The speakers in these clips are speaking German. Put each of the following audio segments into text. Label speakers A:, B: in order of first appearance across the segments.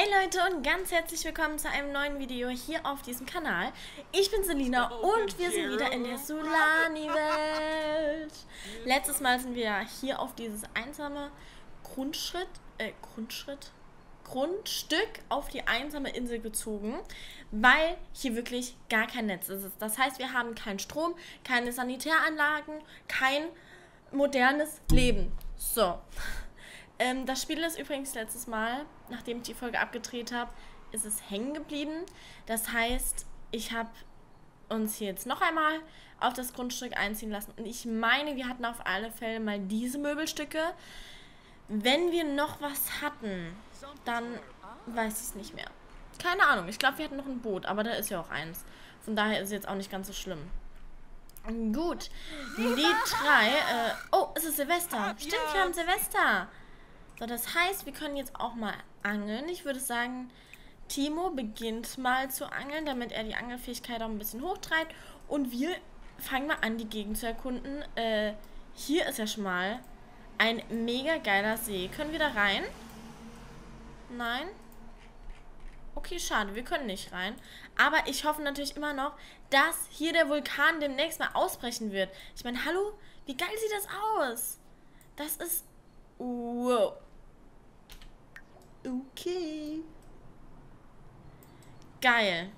A: Hey Leute und ganz herzlich willkommen zu einem neuen Video hier auf diesem Kanal. Ich bin Selina und wir sind wieder in der Solani-Welt. Letztes Mal sind wir hier auf dieses einsame Grundschritt, äh, Grundschritt? Grundstück auf die einsame Insel gezogen, weil hier wirklich gar kein Netz ist. Das heißt, wir haben keinen Strom, keine Sanitäranlagen, kein modernes Leben. So. Ähm, das Spiel ist übrigens letztes Mal, nachdem ich die Folge abgedreht habe, ist es hängen geblieben. Das heißt, ich habe uns hier jetzt noch einmal auf das Grundstück einziehen lassen. Und ich meine, wir hatten auf alle Fälle mal diese Möbelstücke. Wenn wir noch was hatten, dann weiß ich es nicht mehr. Keine Ahnung. Ich glaube, wir hatten noch ein Boot, aber da ist ja auch eins. Von daher ist es jetzt auch nicht ganz so schlimm. Gut. Die drei. Äh, oh, es ist Silvester. Stimmt, wir haben Silvester. So, das heißt, wir können jetzt auch mal angeln. Ich würde sagen, Timo beginnt mal zu angeln, damit er die Angelfähigkeit auch ein bisschen hochtreibt. Und wir fangen mal an, die Gegend zu erkunden. Äh, hier ist ja schon mal ein mega geiler See. Können wir da rein? Nein? Okay, schade, wir können nicht rein. Aber ich hoffe natürlich immer noch, dass hier der Vulkan demnächst mal ausbrechen wird. Ich meine, hallo? Wie geil sieht das aus? Das ist... Wow. Okay. Geil.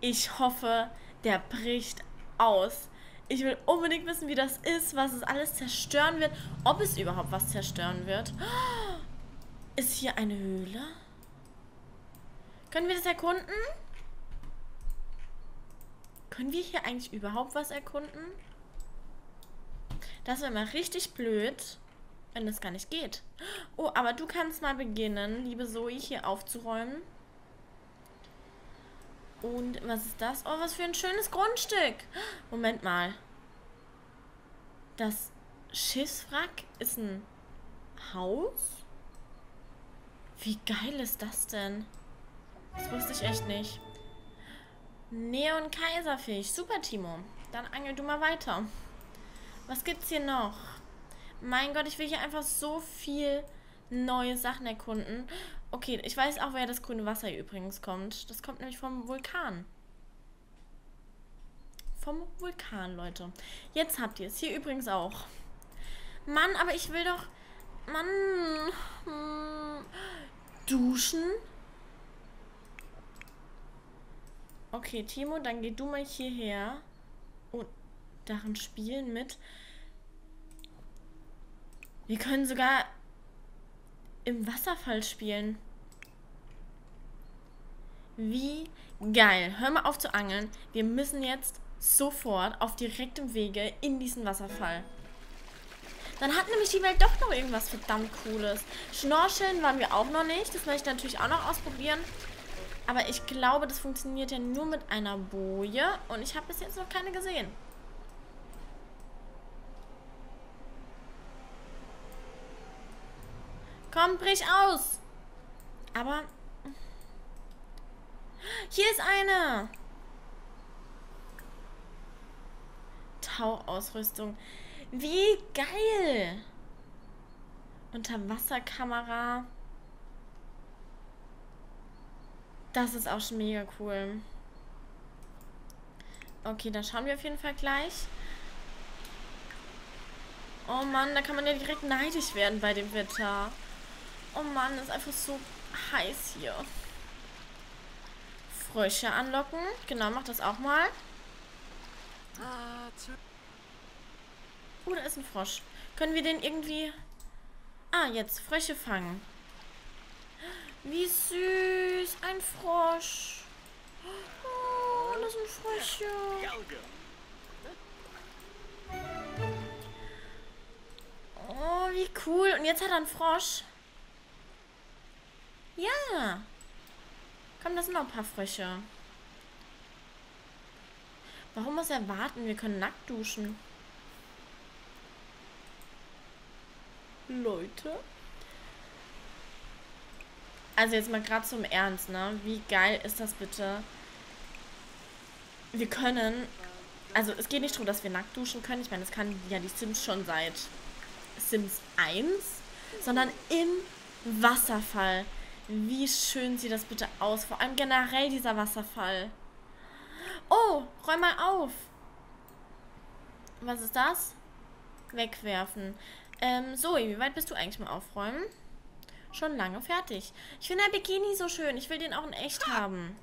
A: Ich hoffe, der bricht aus. Ich will unbedingt wissen, wie das ist, was es alles zerstören wird. Ob es überhaupt was zerstören wird. Ist hier eine Höhle? Können wir das erkunden? Können wir hier eigentlich überhaupt was erkunden? Das wäre mal richtig blöd. Wenn das gar nicht geht. Oh, aber du kannst mal beginnen, liebe Zoe, hier aufzuräumen. Und was ist das? Oh, was für ein schönes Grundstück. Moment mal. Das Schiffswrack ist ein Haus? Wie geil ist das denn? Das wusste ich echt nicht. Neon Kaiserfisch. Super, Timo. Dann angel du mal weiter. Was gibt's hier noch? Mein Gott, ich will hier einfach so viel neue Sachen erkunden. Okay, ich weiß auch, wer das grüne Wasser übrigens kommt. Das kommt nämlich vom Vulkan. Vom Vulkan, Leute. Jetzt habt ihr es. Hier übrigens auch. Mann, aber ich will doch... Mann. Hm, duschen? Okay, Timo, dann geh du mal hierher und darin spielen mit. Wir können sogar im Wasserfall spielen. Wie geil. Hör mal auf zu angeln. Wir müssen jetzt sofort auf direktem Wege in diesen Wasserfall. Dann hat nämlich die Welt doch noch irgendwas verdammt Cooles. Schnorcheln waren wir auch noch nicht. Das möchte ich natürlich auch noch ausprobieren. Aber ich glaube, das funktioniert ja nur mit einer Boje. Und ich habe bis jetzt noch keine gesehen. Komm, brich aus. Aber... Hier ist eine. Tauchausrüstung. Wie geil. Unterwasserkamera. Das ist auch schon mega cool. Okay, dann schauen wir auf jeden Fall gleich. Oh Mann, da kann man ja direkt neidisch werden bei dem Wetter. Oh Mann, ist einfach so heiß hier. Frösche anlocken. Genau, mach das auch mal. Oh, da ist ein Frosch. Können wir den irgendwie... Ah, jetzt Frösche fangen. Wie süß. Ein Frosch. Oh, das sind Frösche. Oh, wie cool. Und jetzt hat er einen Frosch. Ja. Komm, das sind noch ein paar Frösche. Warum muss er warten? Wir können nackt duschen. Leute. Also jetzt mal gerade zum Ernst, ne? Wie geil ist das bitte? Wir können... Also es geht nicht darum, dass wir nackt duschen können. Ich meine, das kann ja die Sims schon seit Sims 1. Sondern im Wasserfall. Wie schön sieht das bitte aus. Vor allem generell dieser Wasserfall. Oh, räum mal auf. Was ist das? Wegwerfen. Ähm, Zoe, wie weit bist du eigentlich mal aufräumen? Schon lange fertig. Ich finde der Bikini so schön. Ich will den auch in echt haben.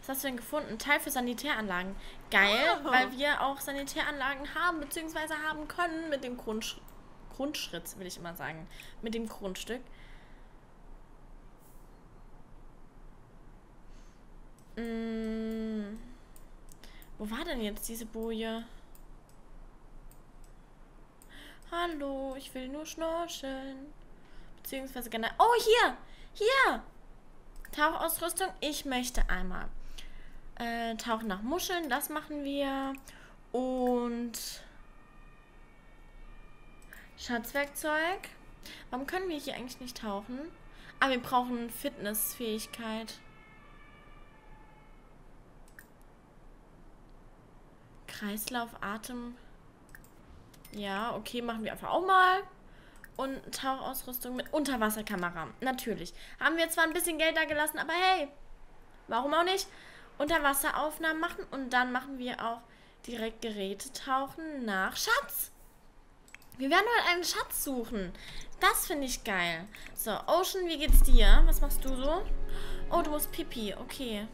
A: Was hast du denn gefunden? Teil für Sanitäranlagen. Geil, oh. weil wir auch Sanitäranlagen haben, beziehungsweise haben können mit dem Grundsch Grundschritt, will ich immer sagen. Mit dem Grundstück. Hm. Wo war denn jetzt diese Boje? Hallo, ich will nur schnorcheln. Beziehungsweise generell. Oh, hier! Hier! Tauchausrüstung. Ich möchte einmal äh, tauchen nach Muscheln. Das machen wir. Und Schatzwerkzeug. Warum können wir hier eigentlich nicht tauchen? Ah, wir brauchen Fitnessfähigkeit. Kreislauf, Atem. Ja, okay, machen wir einfach auch mal. Und Tauchausrüstung mit Unterwasserkamera. Natürlich. Haben wir zwar ein bisschen Geld da gelassen, aber hey, warum auch nicht? Unterwasseraufnahmen machen und dann machen wir auch direkt Geräte tauchen nach Schatz. Wir werden heute einen Schatz suchen. Das finde ich geil. So, Ocean, wie geht's dir? Was machst du so? Oh, du musst Pipi. Okay.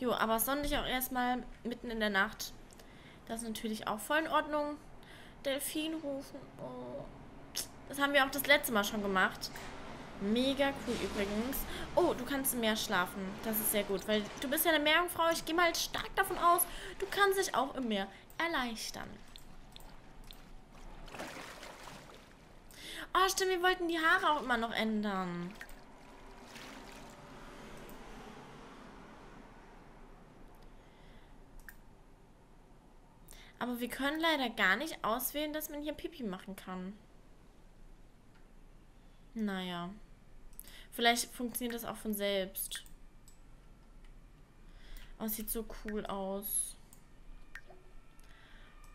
A: Jo, aber sonn dich auch erstmal mitten in der Nacht. Das ist natürlich auch voll in Ordnung. Delfin rufen. Oh. Das haben wir auch das letzte Mal schon gemacht. Mega cool übrigens. Oh, du kannst im Meer schlafen. Das ist sehr gut, weil du bist ja eine Meerjungfrau. Ich gehe mal stark davon aus, du kannst dich auch im Meer erleichtern. Oh, stimmt, wir wollten die Haare auch immer noch ändern. Aber wir können leider gar nicht auswählen, dass man hier Pipi machen kann. Naja. Vielleicht funktioniert das auch von selbst. Oh, sieht so cool aus.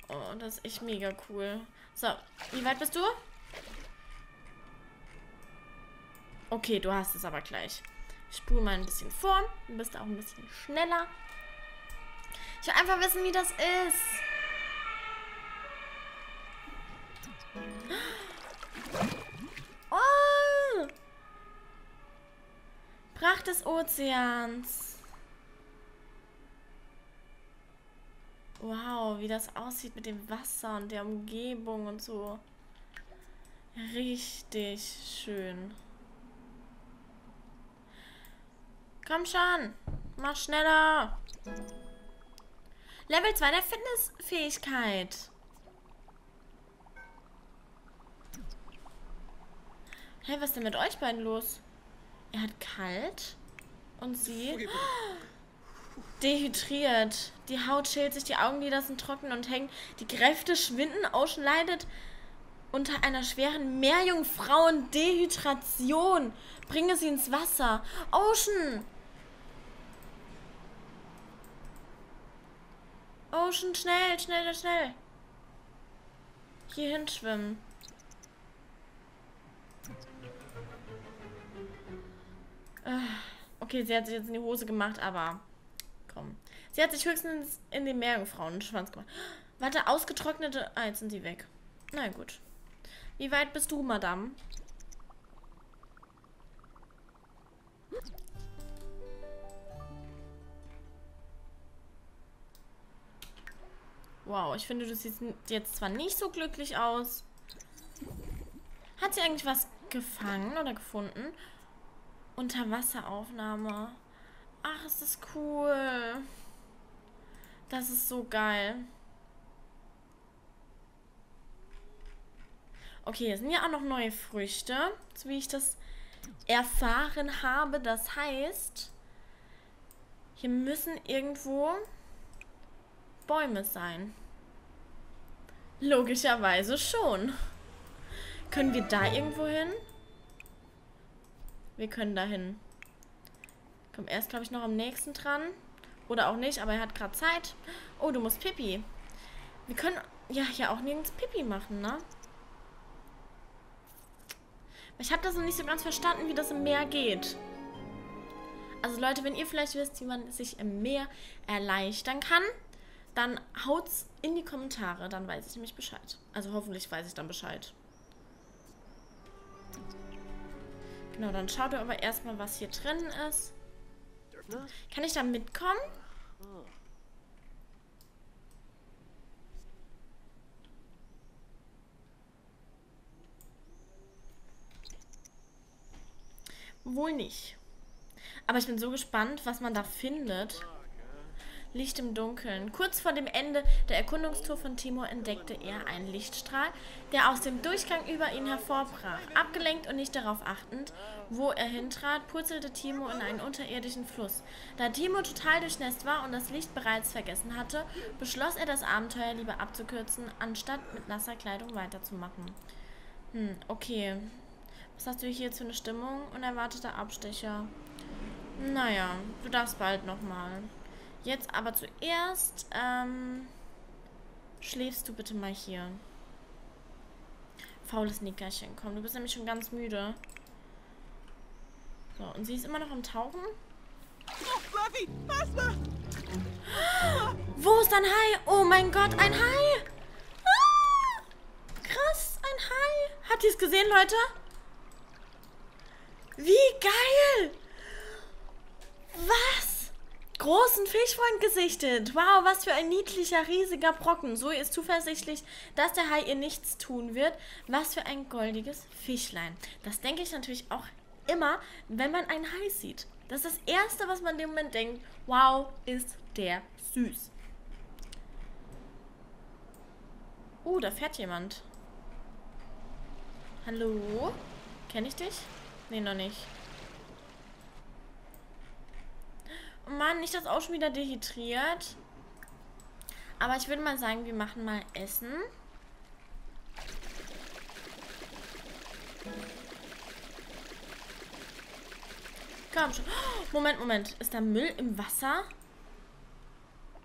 A: Oh, das ist echt mega cool. So, wie weit bist du? Okay, du hast es aber gleich. Ich spule mal ein bisschen vor. Du bist auch ein bisschen schneller. Ich will einfach wissen, wie das ist. Pracht des Ozeans. Wow, wie das aussieht mit dem Wasser und der Umgebung und so. Richtig schön. Komm schon. Mach schneller. Level 2 der Fitnessfähigkeit. Hey, was ist denn mit euch beiden los? Er hat kalt und sie dehydriert. Die Haut schält sich, die Augenlider sind trocken und hängen. Die Kräfte schwinden. Ocean leidet unter einer schweren Meerjungfrauen-Dehydration. Bringe sie ins Wasser. Ocean! Ocean, schnell, schnell, schnell. Hier hinschwimmen. Okay, sie hat sich jetzt in die Hose gemacht, aber komm. Sie hat sich höchstens in den Meerjungfrauen-Schwanz gemacht. Warte, ausgetrocknete... Ah, jetzt sind die weg. Na gut. Wie weit bist du, Madame? Wow, ich finde, du siehst jetzt zwar nicht so glücklich aus. Hat sie eigentlich was gefangen oder gefunden? Unterwasseraufnahme. Ach, ist das cool. Das ist so geil. Okay, hier sind ja auch noch neue Früchte, so wie ich das erfahren habe. Das heißt, hier müssen irgendwo Bäume sein. Logischerweise schon. Können wir da irgendwo hin? Wir können da hin. Komm erst, glaube ich, noch am nächsten dran. Oder auch nicht, aber er hat gerade Zeit. Oh, du musst Pipi. Wir können ja hier auch nirgends Pipi machen, ne? Ich habe das noch nicht so ganz verstanden, wie das im Meer geht. Also Leute, wenn ihr vielleicht wisst, wie man sich im Meer erleichtern kann, dann haut's in die Kommentare, dann weiß ich nämlich Bescheid. Also hoffentlich weiß ich dann Bescheid. Genau, dann schaut ihr aber erstmal, was hier drin ist. Kann ich da mitkommen? Wohl nicht. Aber ich bin so gespannt, was man da findet. Licht im Dunkeln. Kurz vor dem Ende der Erkundungstour von Timur entdeckte er einen Lichtstrahl, der aus dem Durchgang über ihn hervorbrach. Abgelenkt und nicht darauf achtend, wo er hintrat, purzelte Timur in einen unterirdischen Fluss. Da Timur total durchnässt war und das Licht bereits vergessen hatte, beschloss er, das Abenteuer lieber abzukürzen, anstatt mit nasser Kleidung weiterzumachen. Hm, okay. Was hast du hier für eine Stimmung? Unerwarteter Abstecher. Naja, du darfst bald nochmal. Jetzt aber zuerst, ähm, schläfst du bitte mal hier. Faules Nickerchen, komm, du bist nämlich schon ganz müde. So, und sie ist immer noch am Tauchen? Wo ist ein Hai? Oh mein Gott, ein Hai! Ah, krass, ein Hai. Habt ihr es gesehen, Leute? Wie geil! Was? Großen Fischfreund gesichtet. Wow, was für ein niedlicher, riesiger Brocken. Zoe ist zuversichtlich, dass der Hai ihr nichts tun wird. Was für ein goldiges Fischlein. Das denke ich natürlich auch immer, wenn man einen Hai sieht. Das ist das Erste, was man in dem Moment denkt. Wow, ist der süß. Uh, da fährt jemand. Hallo? Kenne ich dich? Nee, noch nicht. Oh Mann, nicht das auch schon wieder dehydriert. Aber ich würde mal sagen, wir machen mal Essen. Komm schon. Moment, Moment. Ist da Müll im Wasser?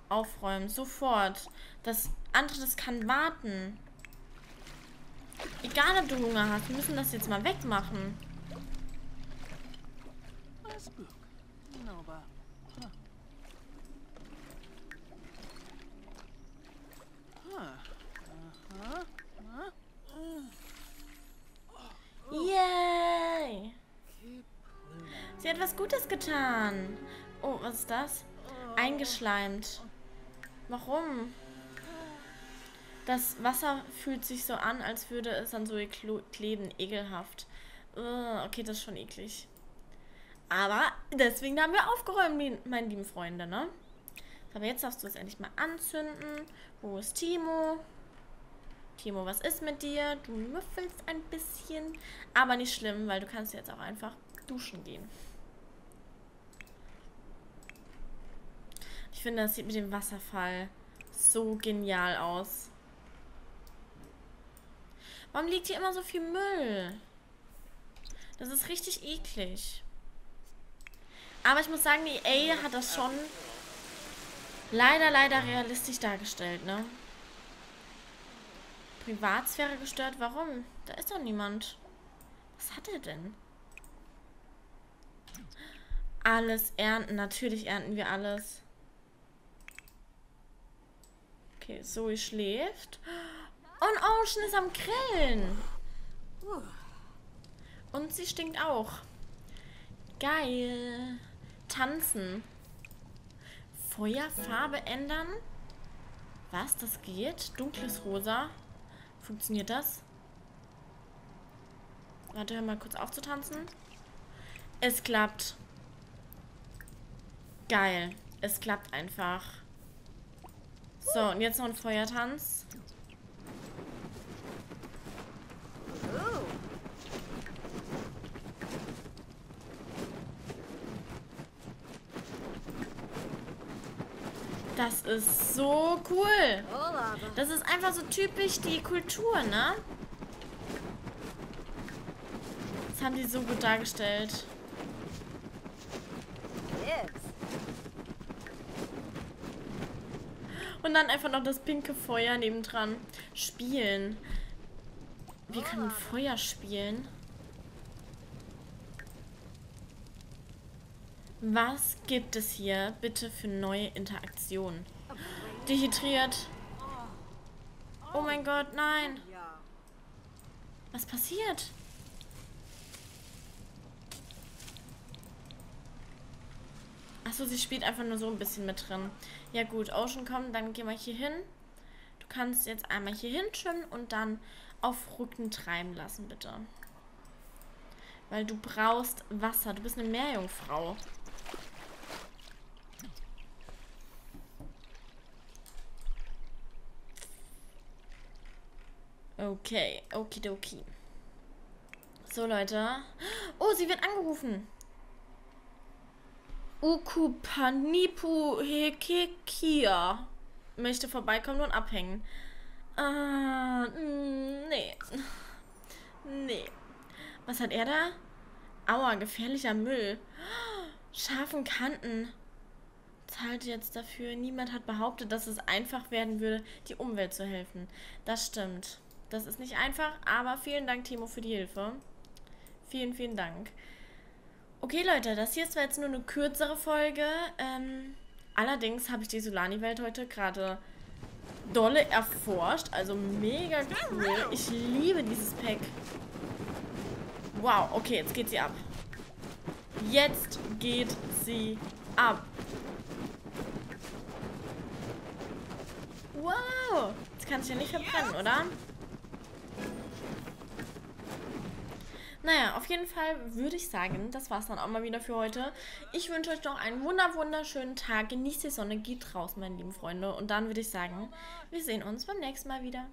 A: Aufräumen. Sofort. Das andere, das kann warten. Egal, ob du Hunger hast. Wir müssen das jetzt mal wegmachen. Yay! Sie hat was Gutes getan. Oh, was ist das? Eingeschleimt. Warum? Das Wasser fühlt sich so an, als würde es an so kleben. Ekelhaft. okay, das ist schon eklig. Aber deswegen haben wir aufgeräumt, meine lieben Freunde, ne? Aber jetzt darfst du es endlich mal anzünden. Wo ist Timo? Timo, was ist mit dir? Du müffelst ein bisschen. Aber nicht schlimm, weil du kannst jetzt auch einfach duschen gehen. Ich finde, das sieht mit dem Wasserfall so genial aus. Warum liegt hier immer so viel Müll? Das ist richtig eklig. Aber ich muss sagen, die A hat das schon leider, leider realistisch dargestellt, ne? Privatsphäre gestört? Warum? Da ist doch niemand. Was hat er denn? Alles ernten. Natürlich ernten wir alles. Okay, Zoe schläft. Und Ocean ist am Grillen. Und sie stinkt auch. Geil. Tanzen. Feuerfarbe ändern? Was? Das geht? Dunkles Rosa. Funktioniert das? Warte, hör mal kurz aufzutanzen. Es klappt. Geil. Es klappt einfach. So, und jetzt noch ein Feuertanz. Das ist so cool. Das ist einfach so typisch die Kultur, ne? Das haben die so gut dargestellt. dann einfach noch das pinke Feuer nebendran. Spielen. Wir können ah. Feuer spielen. Was gibt es hier bitte für neue Interaktionen? Dehydriert. Oh mein Gott, nein. Was passiert? Achso, sie spielt einfach nur so ein bisschen mit drin. Ja gut, Ocean, komm, dann gehen wir hier hin. Du kannst jetzt einmal hier hinschwimmen und dann auf Rücken treiben lassen, bitte. Weil du brauchst Wasser. Du bist eine Meerjungfrau. Okay, okidoki. So, Leute. Oh, sie wird angerufen. Ukupanipu Hekekia möchte vorbeikommen und abhängen. Äh, nee. Nee. Was hat er da? Aua, gefährlicher Müll. Scharfen Kanten. Zahlt jetzt dafür. Niemand hat behauptet, dass es einfach werden würde, die Umwelt zu helfen. Das stimmt. Das ist nicht einfach, aber vielen Dank, Timo, für die Hilfe. Vielen, vielen Dank. Okay, Leute, das hier ist zwar jetzt nur eine kürzere Folge. Ähm, allerdings habe ich die Solani-Welt heute gerade dolle erforscht. Also mega cool. Ich liebe dieses Pack. Wow, okay, jetzt geht sie ab. Jetzt geht sie ab. Wow. Jetzt kann sie ja nicht verbrennen, oder? Naja, auf jeden Fall würde ich sagen, das war es dann auch mal wieder für heute. Ich wünsche euch noch einen wunder wunderschönen Tag. Genießt die Sonne, geht raus, meine lieben Freunde. Und dann würde ich sagen, wir sehen uns beim nächsten Mal wieder.